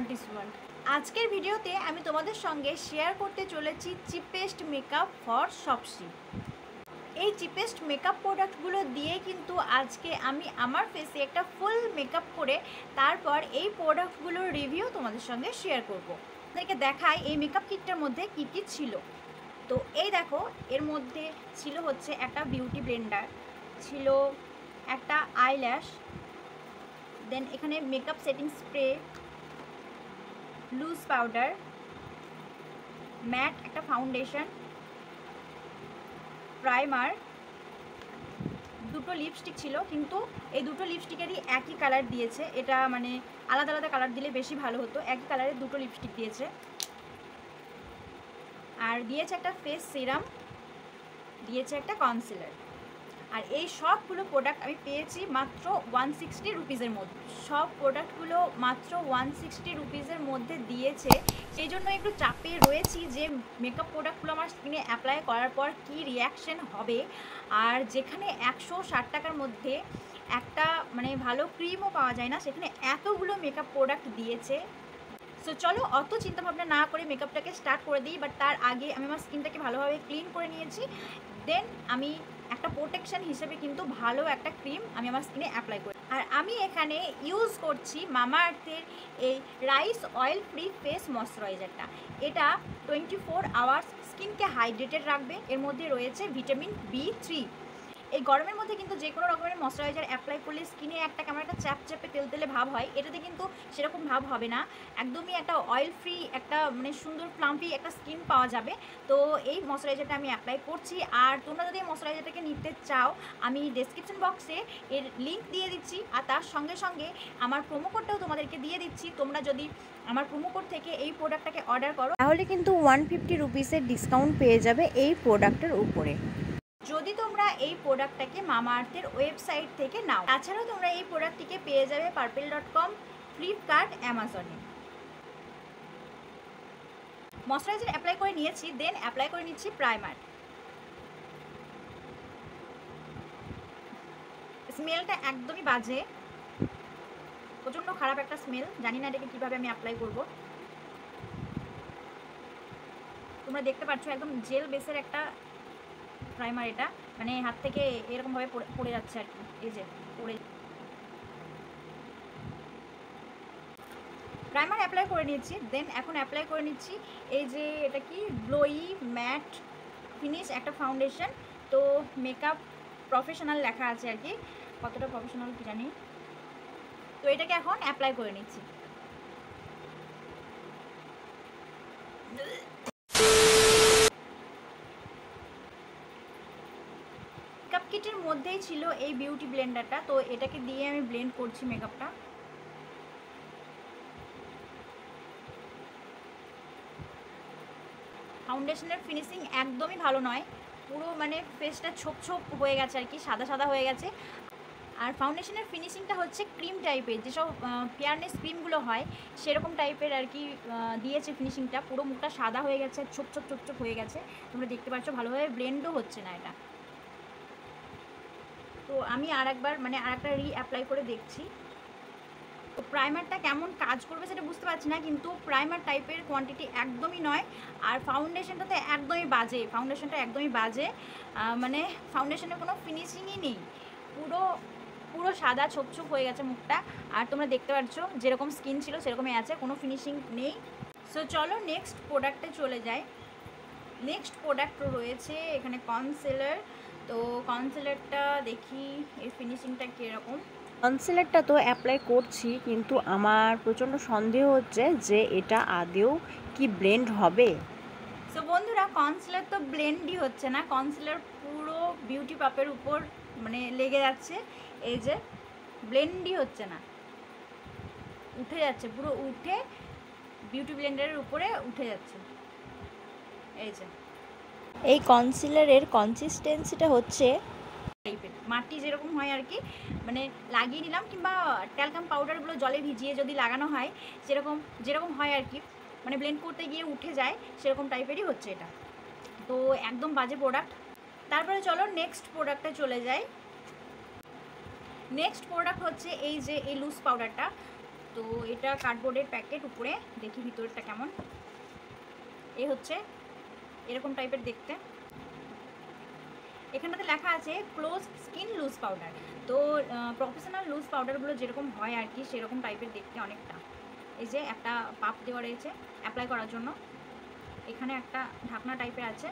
আন্টিস আজকের ভিডিওতে আমি তোমাদের সঙ্গে শেয়ার করতে চলেছি চিপেস্ট মেকআপ ফর সপসি এই চিপেস্ট মেকআপ প্রোডাক্টগুলো দিয়ে কিন্তু আজকে আমি আমার ফেসে একটা ফুল মেকআপ করে তারপর এই প্রোডাক্টগুলোর রিভিউ তোমাদের সঙ্গে শেয়ার করব। আপনাদেরকে দেখাই এই মেকআপ কিটটার মধ্যে কী কী ছিল। তো এই দেখো, এর মধ্যে ছিল হচ্ছে একটা বিউটি ব্লেন্ডার ছিল একটা আইল্যাশ দেন এখানে makeup setting spray loose powder matte একটা ফাউন্ডেশন প্রাইমার দুটো লিপস্টিক ছিল, কিন্তু এই দুটো লিপস্টিকেরই একই কালার দিয়েছে। এটা মানে আলাদা আলাদা কালার দিলে বেশি ভালো হতো। একই কালারের দুটো লিপস্টিক দিয়েছে। আর দিয়েছে একটা ফেস সিরাম দিয়েছে একটা কনসিলার আর এই সবগুলো প্রোডাক্ট আমি পেয়েছি মাত্র ওয়ান সিক্সটি রুপিসের মধ্যে। সব প্রোডাক্টগুলো মাত্র ওয়ান সিক্সটি রুপিসের মধ্যে দিয়েছে। সেই জন্য একটু চাপে রয়েছি যে মেকআপ প্রোডাক্টগুলো আমার স্কিনে অ্যাপ্লাই করার পর কি রিয়াকশন হবে। আর যেখানে একশো ষাট টাকার মধ্যে একটা মানে ভালো ক্রিমও পাওয়া যায় না, সেখানে এতগুলো মেকআপ প্রোডাক্ট দিয়েছে। সো চলো অত চিন্তা ভাবনা না করে মেকআপটাকে স্টার্ট করে দিই বাট তার আগে আমি আমার স্কিনটাকে ভালোভাবে ক্লিন করে নিয়েছি। দেন আমি একটা প্রোটেকশন হিসেবে কিন্তু ভালো একটা ক্রিম আমি আমার স্কিনে অ্যাপ্লাই করি। আর আমি এখানে ইউজ করছি মামা আর্থের এই রাইস অয়েল ফ্রি ফেস ময়শ্চারাইজারটা এটা টোয়েন্টি ফোর আওয়ার্স স্কিনকে হাইড্রেটেড রাখবে। এর মধ্যে রয়েছে ভিটামিন বি থ্রি এই গরমের মধ্যে কিন্তু যে কোনো রকমের ময়শ্চারাইজার অ্যাপ্লাই করলে স্কিনে একটা কেমন একটা চ্যাপ চ্যাপে তেল তেলে ভাব হয়, এটাতে কিন্তু সেরকম ভাব হবে না। একদমই একটা অয়েল ফ্রি একটা মানে সুন্দর প্লাম্পি একটা স্কিন পাওয়া যাবে। তো এই ময়শ্চারাইজারটা আমি অ্যাপ্লাই করছি। আর তোমরা যদি এই ময়শ্চারাইজারটাকে নিতে চাও, আমি ডেসক্রিপশন বক্সে এর লিঙ্ক দিয়ে দিচ্ছি। আর তার সঙ্গে সঙ্গে আমার প্রোমো কোডটাও তোমাদেরকে দিয়ে দিচ্ছি। তোমরা যদি আমার প্রোমো কোড থেকে এই প্রোডাক্টটাকে অর্ডার করো, তাহলে কিন্তু ওয়ান ফিফটি রুপিসের ডিসকাউন্ট পেয়ে যাবে এই প্রোডাক্টের উপরে। যদি তোমরা এই প্রোডাক্টটাকে মামা আর্থের ওয়েবসাইট থেকে নাও, তাছাড়াও তোমরা এই প্রোডাক্টটিকে পেয়ে যাবে পার্পেল ডট কম ফ্লিপকার্ট অ্যামাজনে ময়শ্চারাইজার অ্যাপ্লাই করে নিয়েছি দেন অ্যাপ্লাই করে নিচ্ছি প্রাইমার স্মেলটা একদমই বাজে। প্রচণ্ড খারাপ একটা স্মেল জানি না এটাকে কীভাবে আমি অ্যাপ্লাই করব। তোমরা দেখতে পাচ্ছ, একদম জেল বেসের একটা প্রাইমার এটা মানে হাত থেকে এরকমভাবে পড়ে যাচ্ছে আর কি, এই যে পড়ে প্রাইমার অ্যাপ্লাই করে নিয়েছি দেন এখন অ্যাপ্লাই করে নিচ্ছি, এই যে এটা কি? গ্লোই ম্যাট ফিনিশ একটা ফাউন্ডেশন তো মেকআপ প্রফেশনাল লেখা আছে আর কি, কতটা প্রফেশনাল কি জানি? তো এটাকে এখন অ্যাপ্লাই করে নিচ্ছি মেকআপ কিটের মধ্যেই ছিল এই বিউটি ব্লেন্ডারটা তো এটাকে দিয়ে আমি ব্লেন্ড করছি মেকআপটা ফাউন্ডেশনের ফিনিশিং একদমই ভালো নয়। পুরো মানে ফেসটা ছোপ ছোপ হয়ে গেছে আর কি, সাদা সাদা হয়ে গেছে। আর ফাউন্ডেশনের ফিনিশিংটা হচ্ছে ক্রিম টাইপের যেসব ফেয়ারনেস ক্রিমগুলো হয়, সেরকম টাইপের আর কি দিয়েছে ফিনিশিংটা পুরো মুখটা সাদা হয়ে গেছে, ছোপ ছোপ ছোপ ছোপ হয়ে গেছে। তোমরা দেখতে পাচ্ছ, ভালোভাবে ব্লেন্ডও হচ্ছে না এটা। তো আমি আর একবার মানে আর একটা রি অ্যাপ্লাই করে দেখছি। তো প্রাইমারটা কেমন কাজ করবে সেটা বুঝতে পারছি না, কিন্তু প্রাইমার টাইপের কোয়ান্টিটি একদমই নয়। আর ফাউন্ডেশনটা তো একদমই বাজে ফাউন্ডেশনটা একদমই বাজে। মানে ফাউন্ডেশনের কোনো ফিনিশিংই নেই। পুরো পুরো সাদা ছোপ ছোপ হয়ে গেছে মুখটা। আর তোমরা দেখতে পাচ্ছ, যেরকম স্কিন ছিল সেরকমই আছে, কোনো ফিনিশিং নেই। সো চলো নেক্সট প্রোডাক্টে চলে যাই। নেক্সট প্রোডাক্ট রয়েছে এখানে কনসিলার তো কনসিলারটা দেখি এর ফিনিশিংটা কীরকম? কনসিলারটা তো অ্যাপ্লাই করছি কিন্তু আমার প্রচণ্ড সন্দেহ হচ্ছে যে এটা আদেও কি ব্লেন্ড হবে। সো বন্ধুরা কনসিলার তো ব্লেন্ডই হচ্ছে না। কনসিলার পুরো বিউটি পাপের উপর মানে লেগে যাচ্ছে। এই যে ব্লেন্ডই হচ্ছে না। উঠে যাচ্ছে পুরো উঠে বিউটি ব্লেন্ডারের উপরে উঠে যাচ্ছে। এই যে। এই কনসিলারের কনসিস্টেন্সিটা হচ্ছে টাইপের মাটি যেরকম হয় আর কি মানে লাগিয়ে নিলাম কিংবা ট্যালকাম পাউডারগুলো জলে ভিজিয়ে যদি লাগানো হয়, সেরকম, যেরকম হয় আর কি মানে ব্লেন্ড করতে গিয়ে উঠে যায়, সেরকম টাইপেরই হচ্ছে এটা। তো একদম বাজে প্রোডাক্ট তারপরে চলো নেক্সট প্রোডাক্টে চলে যাই। নেক্সট প্রোডাক্ট হচ্ছে এই যে, এই লুজ পাউডারটা তো এটা কার্ডবোর্ডের প্যাকেট উপরে, দেখি ভিতরটা কেমন। এ হচ্ছে এরকম টাইপের দেখতে। এখানটাতে লেখা আছে ক্লোজ স্কিন লুজ পাউডার তো প্রফেশনাল লুজ পাউডারগুলো যেরকম হয় আর কি, সেরকম টাইপের দেখতে অনেকটা। এই যে একটা পাপ দেওয়া রয়েছে অ্যাপ্লাই করার জন্য। এখানে একটা ঢাকনা টাইপের আছে।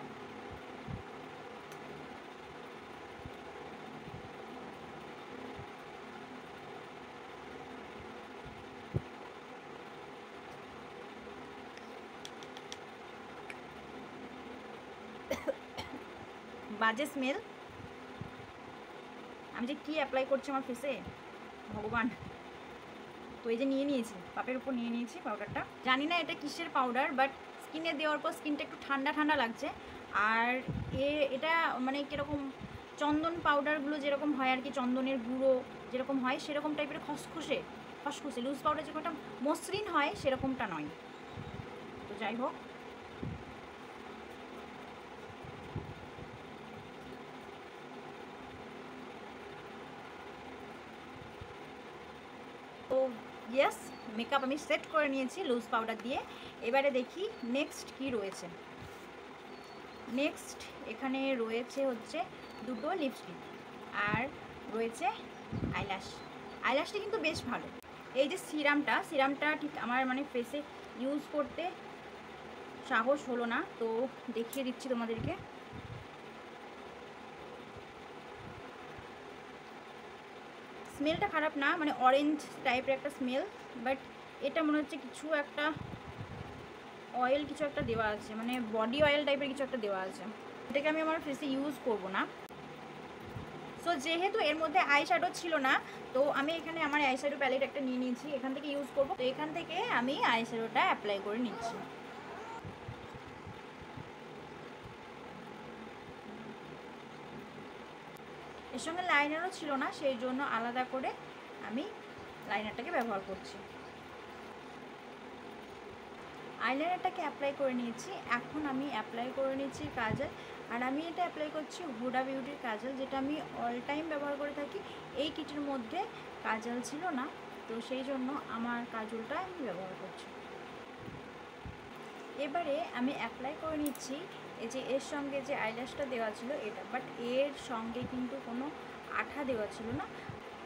বাজে স্মেল আমি যে কি অ্যাপ্লাই করছি আমার ফেসে ভগবান। তো এই যে নিয়ে নিয়েছি, পাপের উপর নিয়ে নিয়েছি পাউডারটা জানি না এটা কিসের পাউডার বাট স্কিনে দেওয়ার পর স্কিনটা একটু ঠান্ডা ঠান্ডা লাগছে। আর এ, এটা মানে কীরকম চন্দন পাউডারগুলো যেরকম হয় আর কি, চন্দনের গুঁড়ো যেরকম হয়, সেরকম টাইপের খসখসে খসখসে লুজ পাউডার যেরকমটা মসৃণ হয়, সেরকমটা নয়। তো যাই হোক তো ইয়েস মেকআপ আমি সেট করে নিয়েছি লুজ পাউডার দিয়ে। এবারে দেখি নেক্সট কি রয়েছে। নেক্সট এখানে রয়েছে হচ্ছে দুটো লিপস্টিক আর রয়েছে আইল্যাশ আইল্যাশটা কিন্তু বেশ ভালো। এই যে সিরামটা সিরামটা ঠিক আমার মানে ফেসে ইউজ করতে সাহস হলো না, তো দেখিয়ে দিচ্ছি তোমাদেরকে। স্মেলটা খারাপ না মানে অরেঞ্জ টাইপের একটা স্মেল বাট এটা মনে হচ্ছে কিছু একটা অয়েল কিছু একটা দেওয়া আছে মানে বডি অয়েল টাইপের কিছু একটা দেওয়া আছে। এটাকে আমি আমার ফেসে ইউজ করব না। সো যেহেতু এর মধ্যে আই শ্যাডো ছিল না, তো আমি এখানে আমার আই শ্যাডো প্যালেট একটা নিয়ে নিয়েছি, এখান থেকে ইউজ করব। তো এখান থেকে আমি আই শ্যাডোটা অ্যাপ্লাই করে নিচ্ছি। এর সঙ্গে লাইনারও ছিল না, সেই জন্য আলাদা করে আমি লাইনারটাকে ব্যবহার করছি। আইলাইনারটাকে অ্যাপ্লাই করে নিয়েছি, এখন আমি অ্যাপ্লাই করে নিয়েছি কাজল। আর আমি এটা অ্যাপ্লাই করছি হুডা বিউটির কাজল, যেটা আমি অল টাইম ব্যবহার করে থাকি। এই কিটের মধ্যে কাজল ছিল না, তো সেই জন্য আমার কাজলটা আমি ব্যবহার করছি। এবারে আমি অ্যাপ্লাই করে নিচ্ছি এই যে এর সঙ্গে যে আইল্যাশটা দেওয়া ছিল এটা বাট এর সঙ্গে কিন্তু কোনো আঠা দেওয়া ছিল না।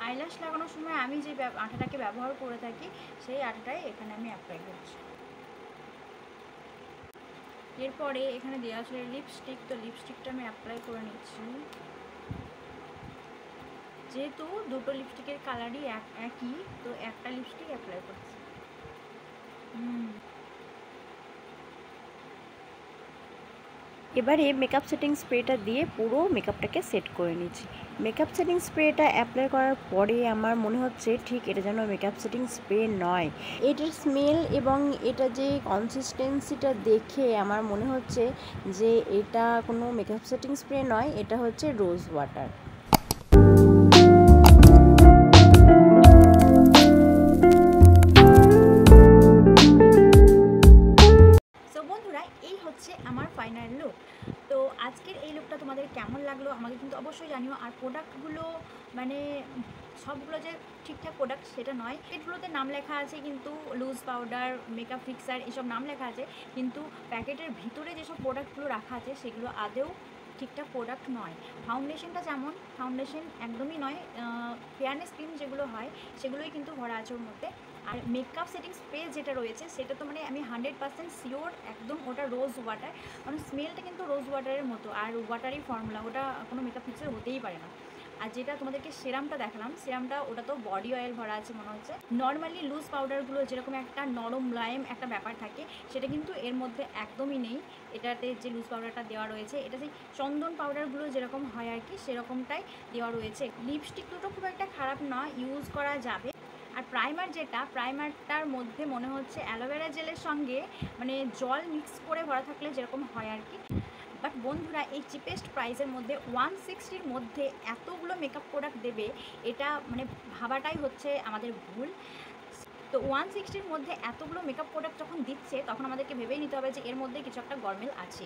আইল্যাশ লাগানোর সময় আমি যে আঠাটাকে ব্যবহার করে থাকি, সেই আঠাটাই এখানে আমি অ্যাপ্লাই করছি। এরপরে এখানে দেওয়া ছিল লিপস্টিক তো লিপস্টিকটা আমি অ্যাপ্লাই করে নিচ্ছি। যেহেতু দুটো লিপস্টিকের কালারই এক একই, তো একটা লিপস্টিক অ্যাপ্লাই করছি। হুম। এবারে মেকআপ সেটিং স্প্রেটা দিয়ে পুরো মেকআপটাকে সেট করে নিচ্ছি। মেকআপ সেটিং স্প্রেটা অ্যাপ্লাই করার পরে আমার মনে হচ্ছে ঠিক এটা যেন মেকআপ সেটিং স্প্রে নয়। এটার স্মেল এবং এটা যে কনসিস্টেন্সিটা দেখে আমার মনে হচ্ছে যে এটা কোনো মেকআপ সেটিং স্প্রে নয়, এটা হচ্ছে রোজ ওয়াটার জানিও, আর প্রোডাক্টগুলো মানে সবগুলো যে ঠিকঠাক প্রোডাক্ট সেটা নয়। এগুলোতে নাম লেখা আছে কিন্তু লুজ পাউডার মেকআপ ফিক্সার এসব নাম লেখা আছে, কিন্তু প্যাকেটের ভিতরে যেসব প্রোডাক্টগুলো রাখা আছে সেগুলো আদেও ঠিকঠাক প্রোডাক্ট নয়। ফাউন্ডেশনটা যেমন ফাউন্ডেশন একদমই নয় ফেয়ারনেস ক্রিম যেগুলো হয়, সেগুলোই কিন্তু ভরা আছে ওর মধ্যে। আর মেকআপ সেটিং স্প্রে যেটা রয়েছে, সেটা তো মানে আমি হান্ড্রেড পার্সেন্ট শিওর একদম ওটা রোজ ওয়াটার কারণ স্মেলটা কিন্তু রোজ ওয়াটারের মতো, আর ওয়াটারই ফর্মুলা ওটা কোনো মেকআপ ফিক্সার হতেই পারে না। আর যেটা তোমাদেরকে সেরামটা দেখালাম সেরামটা ওটা তো বডি অয়েল ভরা আছে মনে হচ্ছে। নর্মালি লুজ পাউডারগুলো যেরকম একটা নরম মুলায়েম একটা ব্যাপার থাকে, সেটা কিন্তু এর মধ্যে একদমই নেই। এটাতে যে লুজ পাউডারটা দেওয়া রয়েছে, এটা সেই চন্দন পাউডারগুলো যেরকম হয় আর কি, সেরকমটাই দেওয়া রয়েছে। লিপস্টিক দুটো খুব একটা খারাপ না ইউজ করা যাবে। আর প্রাইমার যেটা প্রাইমারটার মধ্যে মনে হচ্ছে অ্যালোভেরা জেলের সঙ্গে মানে জল মিক্স করে ভরা থাকলে যেরকম হয় আর কি বাট বন্ধুরা, এই চিপেস্ট প্রাইসের মধ্যে ওয়ান সিক্সটির মধ্যে এতগুলো মেকআপ প্রোডাক্ট দেবে, এটা মানে ভাবাটাই হচ্ছে আমাদের ভুল। তো ওয়ান সিক্সটির মধ্যে এতগুলো মেকআপ প্রোডাক্ট যখন দিচ্ছে, তখন আমাদেরকে ভেবেই নিতে হবে যে এর মধ্যে কিছু একটা গরমেল আছে।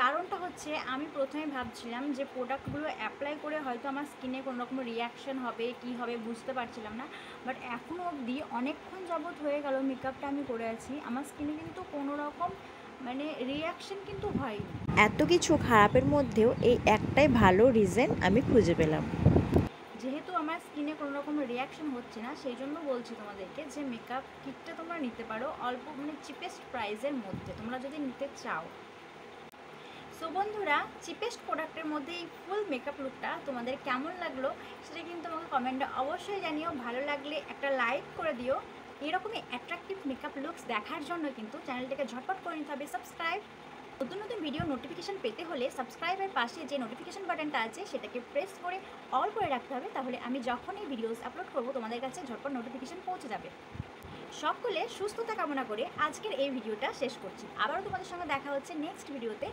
কারণটা হচ্ছে আমি প্রথমে ভাবছিলাম যে প্রোডাক্টগুলো অ্যাপ্লাই করে হয়তো আমার স্কিনে কোনো রকম রিয়াকশন হবে কি হবে বুঝতে পারছিলাম না। বাট এখনও অবধি অনেকক্ষণ যাবৎ হয়ে গেল মেকআপটা আমি করে আছি আমার স্কিনে কিন্তু কোনো রকম মানে রিয়াকশন কিন্তু হয়নি। এত কিছু খারাপের মধ্যেও এই একটাই ভালো রিজন আমি খুঁজে পেলাম। যেহেতু আমার স্কিনে কোনো রকম রিয়াকশন হচ্ছে না সেই জন্য বলছি তোমাদেরকে যে মেকআপ কিটটা তোমরা নিতে পারো অল্প মানে চিপেস্ট প্রাইসের মধ্যে। তোমরা যদি নিতে চাও সো বন্ধুরা চিপেস্ট প্রোডাক্টের মধ্যে এই ফুল মেকআপ লুকটা তোমাদের কেমন লাগল সেটা কিন্তু আমাকে কমেন্টে অবশ্যই জানিও। ভালো লাগলে একটা লাইক করে দিও। এরকমই অ্যাট্রাকটিভ মেকআপ লুকস দেখার জন্য কিন্তু চ্যানেলটাকে ঝটপট করে নিতে হবে। সাবস্ক্রাইব নতুন নতুন ভিডিও নোটিফিকেশন পেতে হলে সাবস্ক্রাইবের পাশে যে নোটিফিকেশান বাটনটা আছে সেটাকে প্রেস করে অল করে রাখতে হবে। তাহলে আমি যখনই ভিডিওস আপলোড করব তোমাদের কাছে ঝটপট নোটিফিকেশন পৌঁছে যাবে। সকলে সুস্থতা কামনা করে আজকের এই ভিডিওটা শেষ করছি। আবারও তোমাদের সঙ্গে দেখা হচ্ছে নেক্সট ভিডিওতে